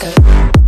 disco.